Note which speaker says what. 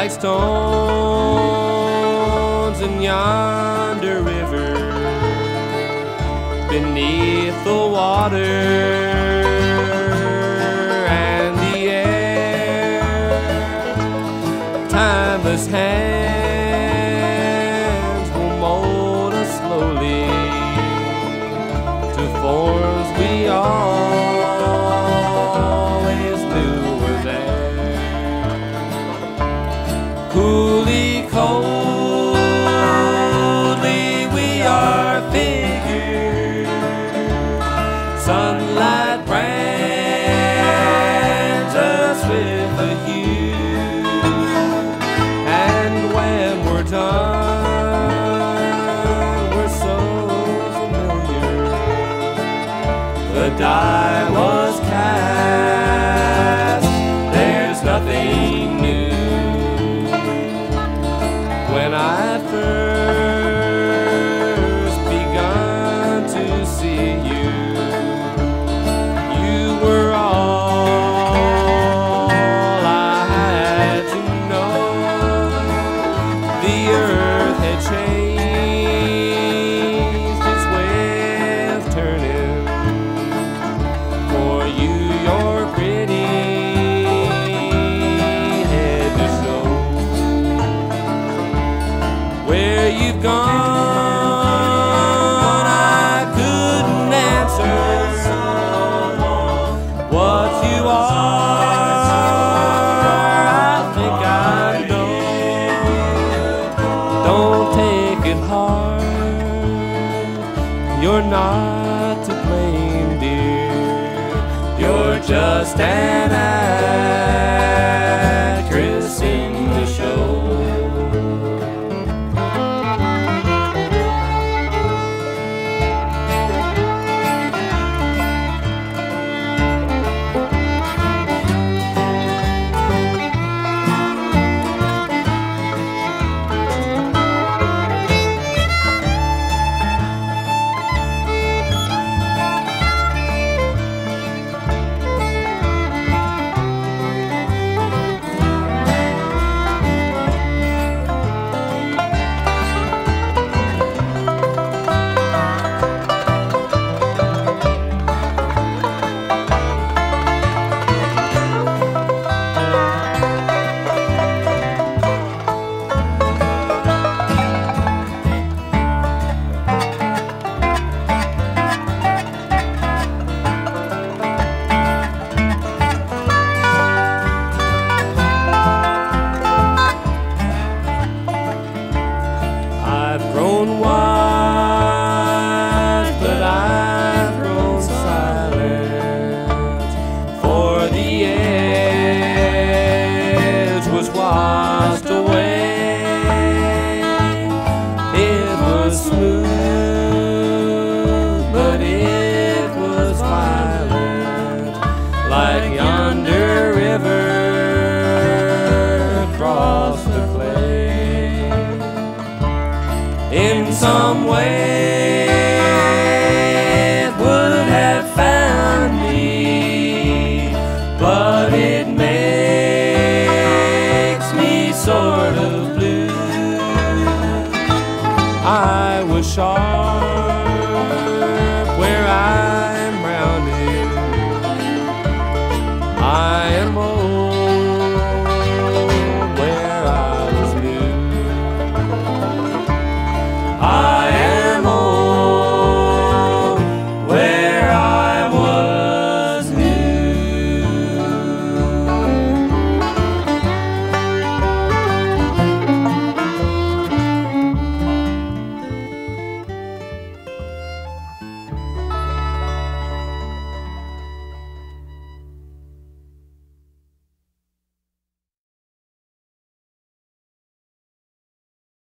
Speaker 1: like stones in yonder river beneath the water and the air. Timeless hands will mold us slowly to forms we always Coolly, coldly, we are figured. Sunlight brands us with a hue, and when we're done, we're so familiar. The die Where you've gone, I couldn't answer what you are. I think I know. Don't take it hard. You're not to blame, dear. You're just an grown but I've grown silent. For the some way would have found me, but it makes me sort of blue. I was sharp where I'm rounded. I am old.